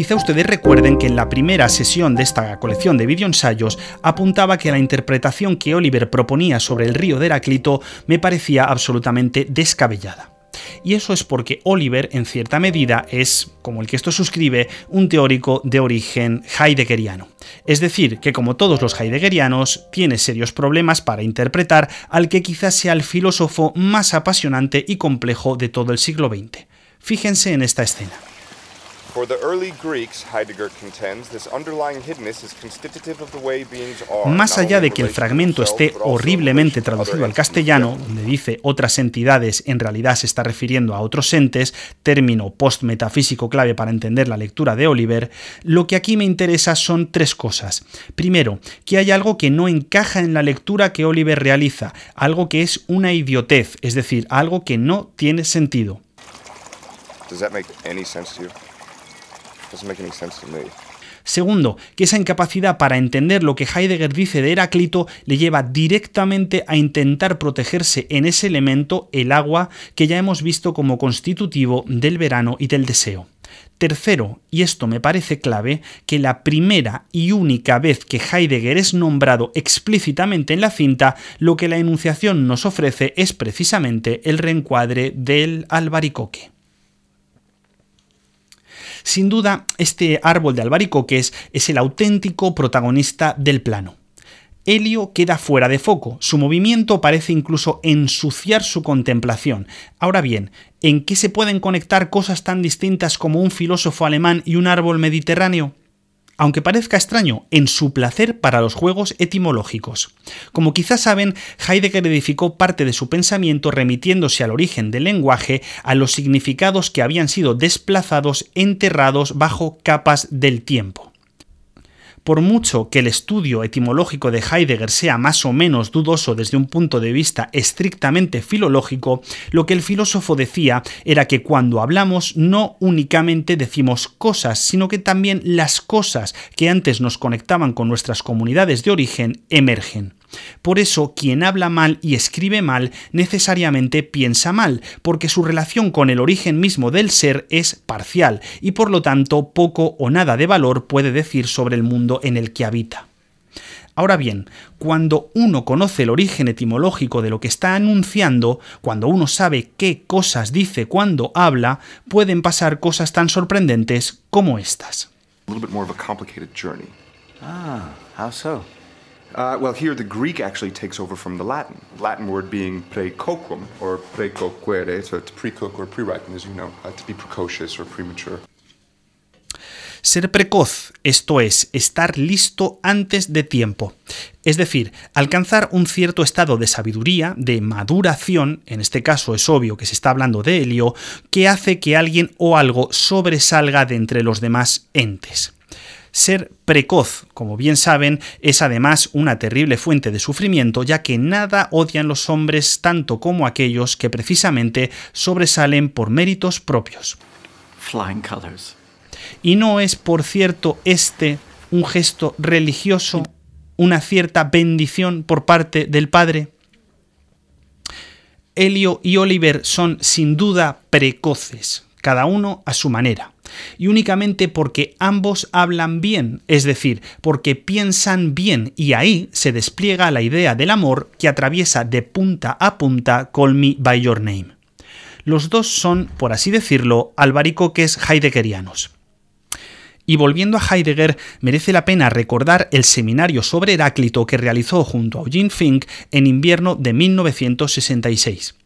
Quizá ustedes recuerden que en la primera sesión de esta colección de videoensayos apuntaba que la interpretación que Oliver proponía sobre el río de Heráclito me parecía absolutamente descabellada. Y eso es porque Oliver, en cierta medida, es, como el que esto suscribe, un teórico de origen heideggeriano. Es decir, que como todos los heideggerianos, tiene serios problemas para interpretar al que quizás sea el filósofo más apasionante y complejo de todo el siglo XX. Fíjense en esta escena. Más allá de que el fragmento esté horriblemente traducido al castellano, donde dice otras entidades en realidad se está refiriendo a otros entes, término post-metafísico clave para entender la lectura de Oliver, lo que aquí me interesa son tres cosas. Primero, que hay algo que no encaja en la lectura que Oliver realiza, algo que es una idiotez, es decir, algo que no tiene sentido. Segundo, que esa incapacidad para entender lo que Heidegger dice de Heráclito le lleva directamente a intentar protegerse en ese elemento, el agua, que ya hemos visto como constitutivo del verano y del deseo. Tercero, y esto me parece clave, que la primera y única vez que Heidegger es nombrado explícitamente en la cinta, lo que la enunciación nos ofrece es precisamente el reencuadre del albaricoque. Sin duda, este árbol de albaricoques es el auténtico protagonista del plano. Helio queda fuera de foco, su movimiento parece incluso ensuciar su contemplación. Ahora bien, ¿en qué se pueden conectar cosas tan distintas como un filósofo alemán y un árbol mediterráneo? Aunque parezca extraño, en su placer para los juegos etimológicos. Como quizás saben, Heidegger edificó parte de su pensamiento remitiéndose al origen del lenguaje, a los significados que habían sido desplazados, enterrados bajo capas del tiempo. Por mucho que el estudio etimológico de Heidegger sea más o menos dudoso desde un punto de vista estrictamente filológico, lo que el filósofo decía era que cuando hablamos no únicamente decimos cosas, sino que también las cosas que antes nos conectaban con nuestras comunidades de origen emergen. Por eso, quien habla mal y escribe mal necesariamente piensa mal, porque su relación con el origen mismo del ser es parcial y por lo tanto poco o nada de valor puede decir sobre el mundo en el que habita. Ahora bien, cuando uno conoce el origen etimológico de lo que está anunciando, cuando uno sabe qué cosas dice cuando habla, pueden pasar cosas tan sorprendentes como estas. Ah, how so? Uh, well, here the Greek actually takes over from the Latin. Latin word being precoquum or precoquere, so it's precook or pre-ripen, as you know, uh, to be precocious or premature. Ser precoz, esto es, estar listo antes de tiempo. Es decir, alcanzar un cierto estado de sabiduría, de maduración, en este caso es obvio que se está hablando de helio, que hace que alguien o algo sobresalga de entre los demás entes. Ser precoz, como bien saben, es además una terrible fuente de sufrimiento, ya que nada odian los hombres tanto como aquellos que precisamente sobresalen por méritos propios. Y no es, por cierto, este un gesto religioso, una cierta bendición por parte del Padre. Helio y Oliver son sin duda precoces, cada uno a su manera y únicamente porque ambos hablan bien, es decir, porque piensan bien y ahí se despliega la idea del amor que atraviesa de punta a punta Call Me By Your Name. Los dos son, por así decirlo, albaricoques heideggerianos. Y volviendo a Heidegger, merece la pena recordar el seminario sobre Heráclito que realizó junto a Eugene Fink en invierno de 1966.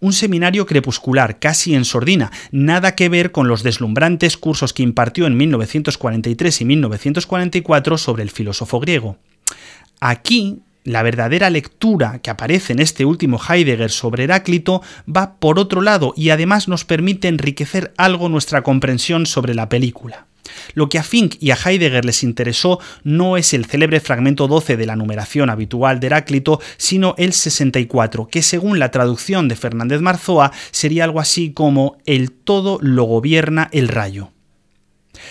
Un seminario crepuscular, casi en sordina, nada que ver con los deslumbrantes cursos que impartió en 1943 y 1944 sobre el filósofo griego. Aquí, la verdadera lectura que aparece en este último Heidegger sobre Heráclito va por otro lado y además nos permite enriquecer algo nuestra comprensión sobre la película. Lo que a Fink y a Heidegger les interesó no es el célebre fragmento 12 de la numeración habitual de Heráclito, sino el 64, que según la traducción de Fernández Marzoa sería algo así como el todo lo gobierna el rayo.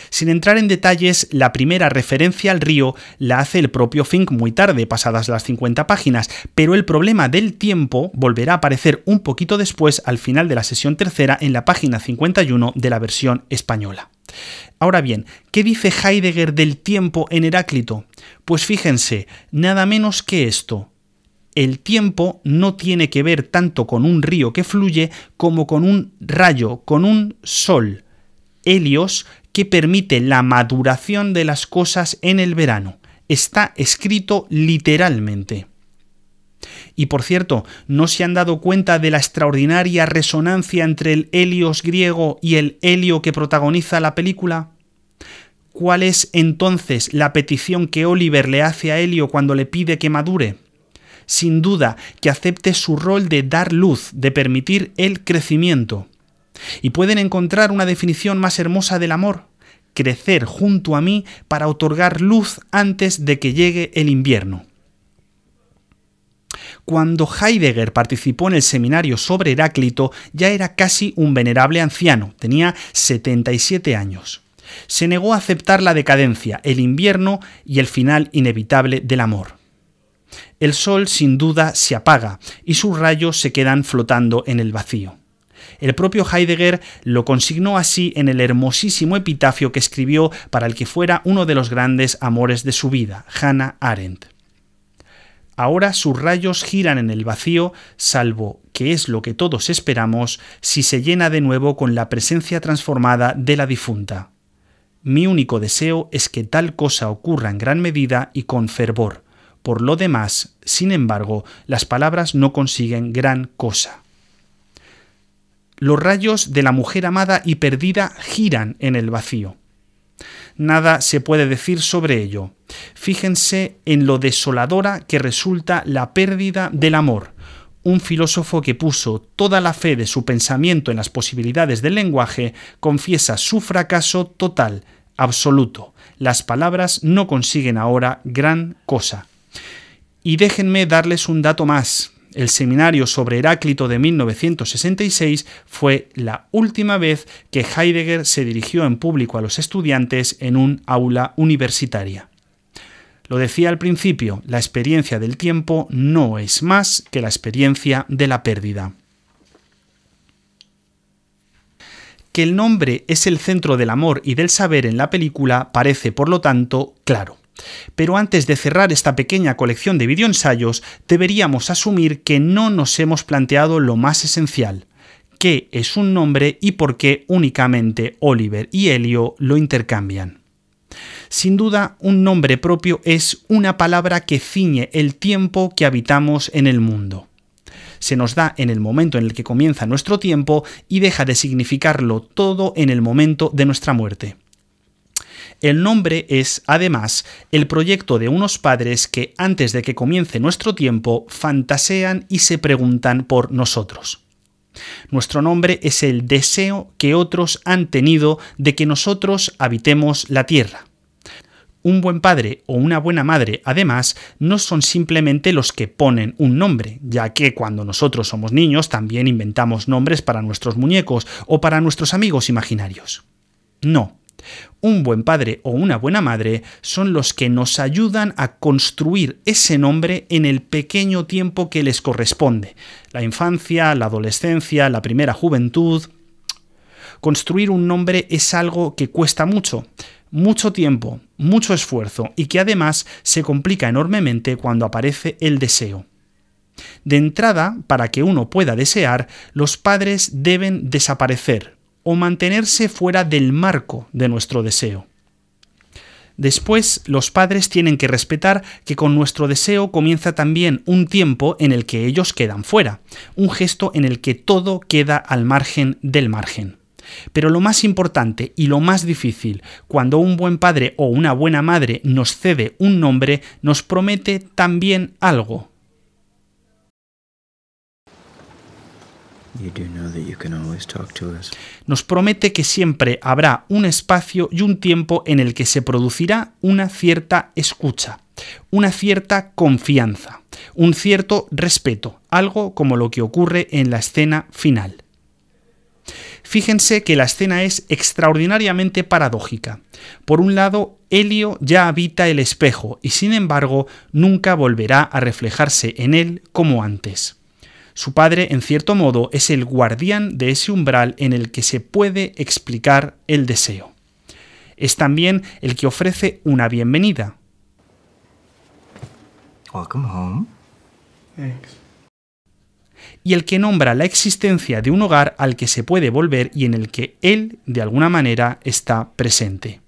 Sin entrar en detalles, la primera referencia al río la hace el propio Fink muy tarde, pasadas las 50 páginas, pero el problema del tiempo volverá a aparecer un poquito después al final de la sesión tercera en la página 51 de la versión española. Ahora bien, ¿qué dice Heidegger del tiempo en Heráclito? Pues fíjense, nada menos que esto. El tiempo no tiene que ver tanto con un río que fluye como con un rayo, con un sol. Helios que permite la maduración de las cosas en el verano. Está escrito literalmente. Y por cierto, ¿no se han dado cuenta de la extraordinaria resonancia entre el Helios griego y el Helio que protagoniza la película? ¿Cuál es entonces la petición que Oliver le hace a Helio cuando le pide que madure? Sin duda, que acepte su rol de dar luz, de permitir el crecimiento. Y pueden encontrar una definición más hermosa del amor, crecer junto a mí para otorgar luz antes de que llegue el invierno. Cuando Heidegger participó en el seminario sobre Heráclito, ya era casi un venerable anciano, tenía 77 años. Se negó a aceptar la decadencia, el invierno y el final inevitable del amor. El sol sin duda se apaga y sus rayos se quedan flotando en el vacío. El propio Heidegger lo consignó así en el hermosísimo epitafio que escribió para el que fuera uno de los grandes amores de su vida, Hannah Arendt. Ahora sus rayos giran en el vacío, salvo que es lo que todos esperamos si se llena de nuevo con la presencia transformada de la difunta. Mi único deseo es que tal cosa ocurra en gran medida y con fervor. Por lo demás, sin embargo, las palabras no consiguen gran cosa. Los rayos de la mujer amada y perdida giran en el vacío nada se puede decir sobre ello. Fíjense en lo desoladora que resulta la pérdida del amor. Un filósofo que puso toda la fe de su pensamiento en las posibilidades del lenguaje confiesa su fracaso total, absoluto. Las palabras no consiguen ahora gran cosa. Y déjenme darles un dato más, el seminario sobre Heráclito de 1966 fue la última vez que Heidegger se dirigió en público a los estudiantes en un aula universitaria. Lo decía al principio, la experiencia del tiempo no es más que la experiencia de la pérdida. Que el nombre es el centro del amor y del saber en la película parece, por lo tanto, claro. Pero antes de cerrar esta pequeña colección de videoensayos, deberíamos asumir que no nos hemos planteado lo más esencial, qué es un nombre y por qué únicamente Oliver y Helio lo intercambian. Sin duda, un nombre propio es una palabra que ciñe el tiempo que habitamos en el mundo. Se nos da en el momento en el que comienza nuestro tiempo y deja de significarlo todo en el momento de nuestra muerte. El nombre es, además, el proyecto de unos padres que, antes de que comience nuestro tiempo, fantasean y se preguntan por nosotros. Nuestro nombre es el deseo que otros han tenido de que nosotros habitemos la tierra. Un buen padre o una buena madre, además, no son simplemente los que ponen un nombre, ya que cuando nosotros somos niños también inventamos nombres para nuestros muñecos o para nuestros amigos imaginarios. No, un buen padre o una buena madre son los que nos ayudan a construir ese nombre en el pequeño tiempo que les corresponde. La infancia, la adolescencia, la primera juventud. Construir un nombre es algo que cuesta mucho, mucho tiempo, mucho esfuerzo y que además se complica enormemente cuando aparece el deseo. De entrada, para que uno pueda desear, los padres deben desaparecer, o mantenerse fuera del marco de nuestro deseo. Después, los padres tienen que respetar que con nuestro deseo comienza también un tiempo en el que ellos quedan fuera, un gesto en el que todo queda al margen del margen. Pero lo más importante y lo más difícil, cuando un buen padre o una buena madre nos cede un nombre, nos promete también algo, Nos promete que siempre habrá un espacio y un tiempo en el que se producirá una cierta escucha, una cierta confianza, un cierto respeto, algo como lo que ocurre en la escena final. Fíjense que la escena es extraordinariamente paradójica. Por un lado, Helio ya habita el espejo y sin embargo nunca volverá a reflejarse en él como antes. Su padre, en cierto modo, es el guardián de ese umbral en el que se puede explicar el deseo. Es también el que ofrece una bienvenida. Welcome home. Y el que nombra la existencia de un hogar al que se puede volver y en el que él, de alguna manera, está presente.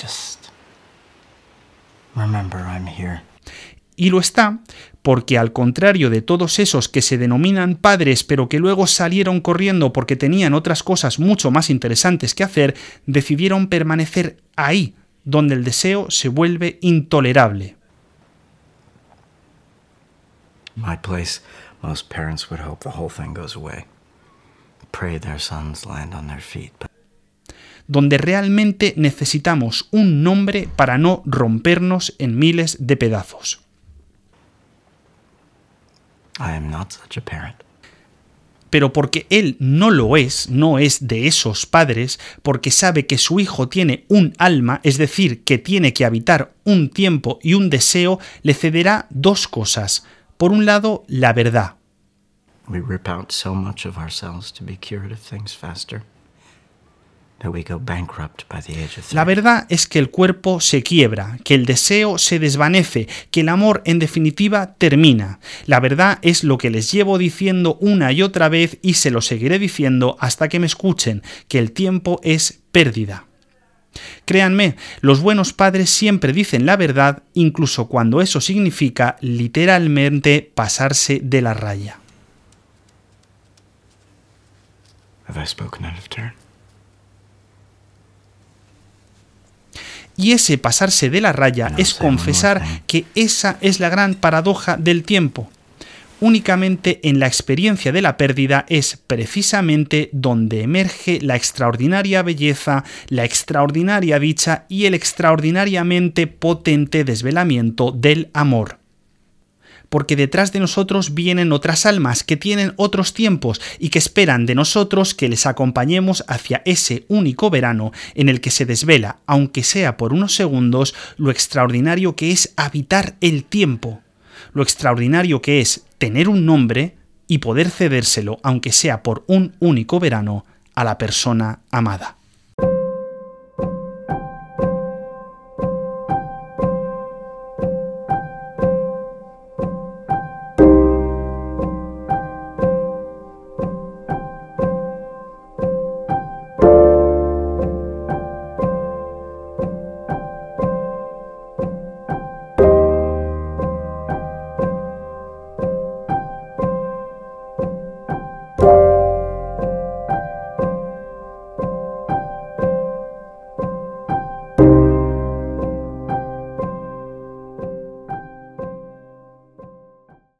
Just remember I'm here. Y lo está porque al contrario de todos esos que se denominan padres pero que luego salieron corriendo porque tenían otras cosas mucho más interesantes que hacer, decidieron permanecer ahí, donde el deseo se vuelve intolerable. My place, most parents would hope the whole thing goes away. Pray their sons land on their feet. But donde realmente necesitamos un nombre para no rompernos en miles de pedazos. I am not such a parent. Pero porque él no lo es, no es de esos padres, porque sabe que su hijo tiene un alma, es decir, que tiene que habitar un tiempo y un deseo, le cederá dos cosas. Por un lado, la verdad. We rip out so much of ourselves to be cured of things faster La verdad es que el cuerpo se quiebra, que el deseo se desvanece, que el amor en definitiva termina. La verdad es lo que les llevo diciendo una y otra vez y se lo seguiré diciendo hasta que me escuchen, que el tiempo es pérdida. Créanme, los buenos padres siempre dicen la verdad, incluso cuando eso significa literalmente pasarse de la raya. Have I spoken out of turn? Y ese pasarse de la raya No es confesar que esa es la gran paradoja del tiempo. Únicamente en la experiencia de la pérdida es precisamente donde emerge la extraordinaria belleza, la extraordinaria dicha y el extraordinariamente potente desvelamiento del amor porque detrás de nosotros vienen otras almas que tienen otros tiempos y que esperan de nosotros que les acompañemos hacia ese único verano en el que se desvela, aunque sea por unos segundos, lo extraordinario que es habitar el tiempo, lo extraordinario que es tener un nombre y poder cedérselo, aunque sea por un único verano, a la persona amada.